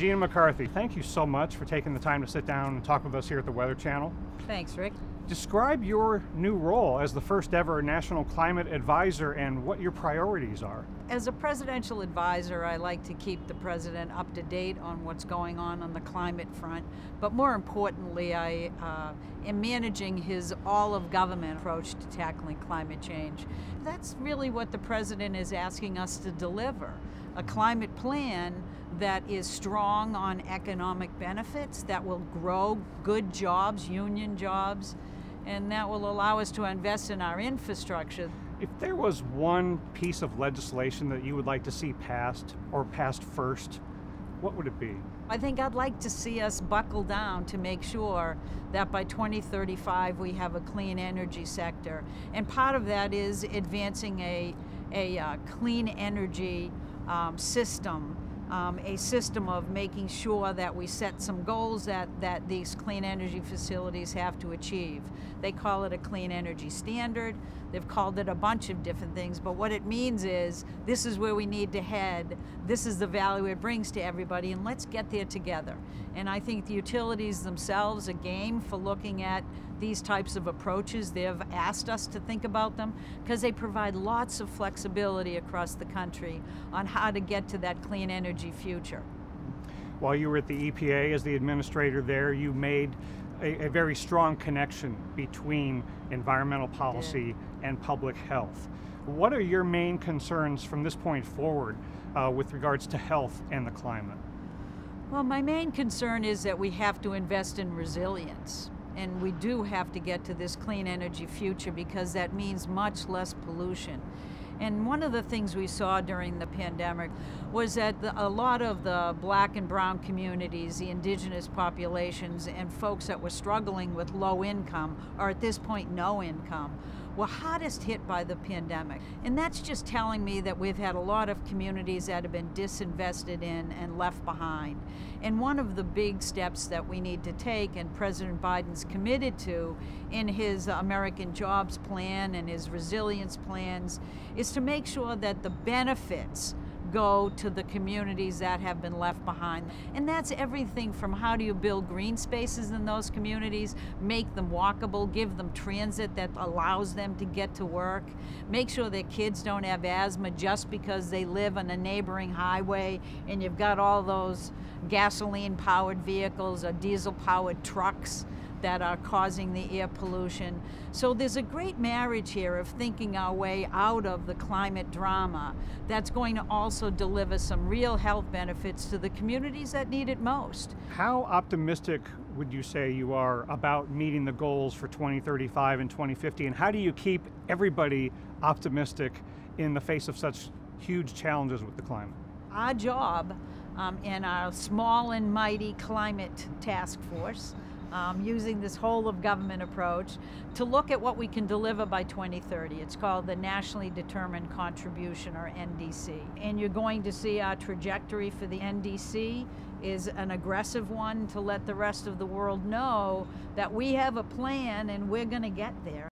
Gina McCarthy, thank you so much for taking the time to sit down and talk with us here at the Weather Channel. Thanks, Rick. Describe your new role as the first ever National Climate Advisor and what your priorities are. As a presidential advisor, I like to keep the president up to date on what's going on on the climate front. But more importantly, I uh, am managing his all of government approach to tackling climate change. That's really what the president is asking us to deliver a climate plan that is strong on economic benefits, that will grow good jobs, union jobs, and that will allow us to invest in our infrastructure. If there was one piece of legislation that you would like to see passed or passed first, what would it be? I think I'd like to see us buckle down to make sure that by 2035 we have a clean energy sector. And part of that is advancing a, a uh, clean energy um, system um, a system of making sure that we set some goals that, that these clean energy facilities have to achieve. They call it a clean energy standard. They've called it a bunch of different things, but what it means is this is where we need to head. This is the value it brings to everybody, and let's get there together. And I think the utilities themselves are game for looking at these types of approaches. They've asked us to think about them because they provide lots of flexibility across the country on how to get to that clean energy future. While you were at the EPA as the administrator there, you made a, a very strong connection between environmental policy yeah. and public health. What are your main concerns from this point forward uh, with regards to health and the climate? Well, my main concern is that we have to invest in resilience. And we do have to get to this clean energy future because that means much less pollution. And one of the things we saw during the pandemic was that the, a lot of the black and brown communities, the indigenous populations, and folks that were struggling with low income, or at this point no income, were hardest hit by the pandemic. And that's just telling me that we've had a lot of communities that have been disinvested in and left behind. And one of the big steps that we need to take, and President Biden's committed to in his American Jobs Plan and his resilience plans, is to make sure that the benefits go to the communities that have been left behind. And that's everything from how do you build green spaces in those communities, make them walkable, give them transit that allows them to get to work, make sure that kids don't have asthma just because they live on a neighboring highway and you've got all those gasoline powered vehicles or diesel powered trucks that are causing the air pollution. So there's a great marriage here of thinking our way out of the climate drama that's going to also deliver some real health benefits to the communities that need it most. How optimistic would you say you are about meeting the goals for 2035 and 2050 and how do you keep everybody optimistic in the face of such huge challenges with the climate? Our job um, in our small and mighty climate task force um, using this whole of government approach to look at what we can deliver by 2030. It's called the Nationally Determined Contribution or NDC. And you're going to see our trajectory for the NDC is an aggressive one to let the rest of the world know that we have a plan and we're going to get there.